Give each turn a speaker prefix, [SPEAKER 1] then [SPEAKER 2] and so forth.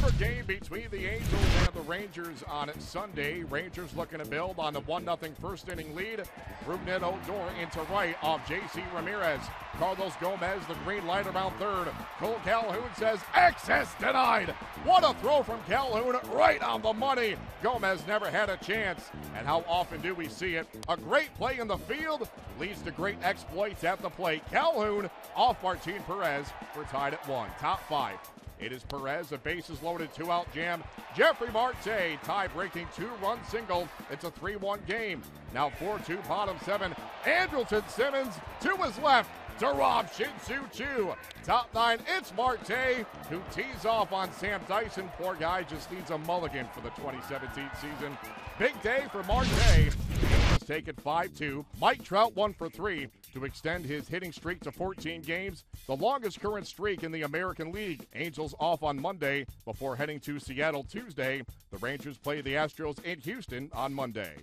[SPEAKER 1] Another game between the Angels and the Rangers on Sunday. Rangers looking to build on the 1 0 first inning lead. Rougned Odor into right off J.C. Ramirez. Carlos Gomez, the green light around third. Kole Calhoun says, access denied. What a throw from Calhoun right on the money. Gomez never had a chance. And how often do we see it? A great play in the field leads to great exploits at the plate. Calhoun off Martin Perez. We're tied at one. Top five. It is Perez, a bases loaded, two out jam. Jefry Marte, tie breaking two run single. It's a 3 1 game. Now 4 2, bottom seven. Andrelton Simmons to his left to Rob Shin-Soo Choo. Top nine, it's Marte who tees off on Sam Dyson. Poor guy just needs a mulligan for the 2017 season. Big day for Marte. Let's take it 5 2. Mike Trout one for three to extend his hitting streak to 14 games, the longest current streak in the American League. Angels off on Monday before heading to Seattle Tuesday. The Rangers play the Astros in Houston on Monday.